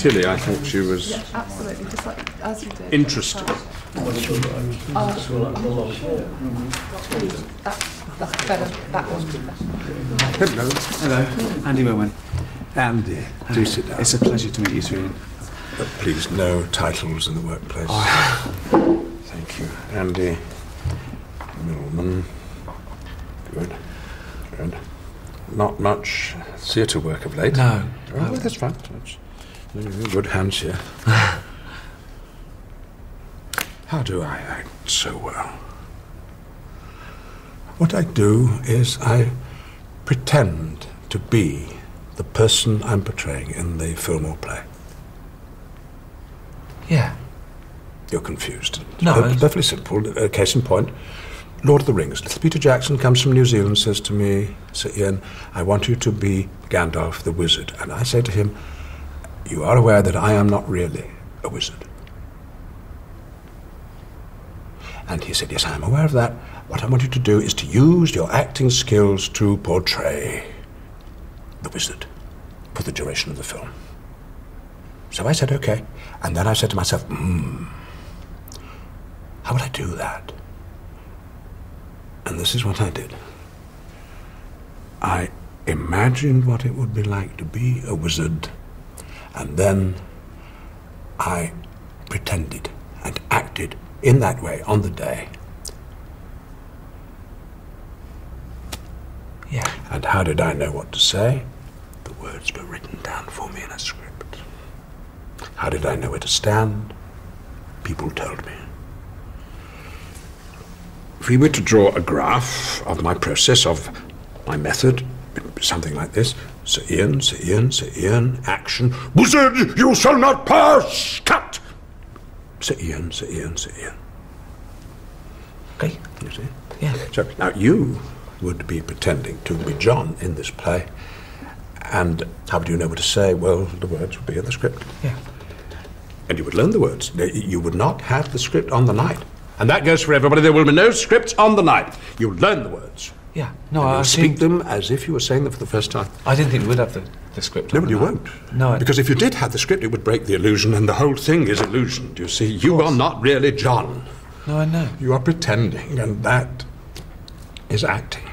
Tilly, I thought she was Yeah, absolutely, just like as you did. interesting. That, that's better. That one's better. Hello. Hello, Andy Millman. Andy, do sit down. It's a pleasure to meet you, Sir Ian. But please, no titles in the workplace. Oh. Thank you. Andy Millman. Good. Good. Not much theatre work of late. No. Oh, that's fine. That's you're in good hands here. How do I act so well? What I do is I pretend to be the person I'm portraying in the film or play. Yeah. You're confused. No, it's- perfectly simple. Uh, case in point, Lord of the Rings. Little Peter Jackson comes from New Zealand, says to me, Sir Ian, I want you to be Gandalf the wizard. And I say to him, You are aware that I am not really a wizard. And he said, Yes, I am aware of that. What I want you to do is to use your acting skills to portray the wizard for the duration of the film. So I said, okay. And then I said to myself, hmm, how would I do that? And this is what I did. I imagined what it would be like to be a wizard, and then I pretended and acted in that way on the day. Yeah. And how did I know what to say? The words were written down for me in a script. How did I know where to stand? People told me. If we were to draw a graph of my process, of my method, something like this Sir Ian, Sir Ian, Sir Ian, action. Wizard, you shall not pass! Cut! Sir Ian, Sir Ian, Sir Ian. Okay. You see? Yeah. So now you would be pretending to be John in this play, and how would you know what to say? Well, the words would be in the script, Yeah. and you would learn the words. You would not have the script on the night, and that goes for everybody. There will be no scripts on the night. You learn the words. Yeah. No, I speak speak them as if you were saying them for the first time. I didn't think we would have the, the script. No, but you night. won't. No, I, Because if you did have the script, it would break the illusion, and the whole thing is illusion. Do you see? You are not really John. no, I know. You are pretending, and that is acting.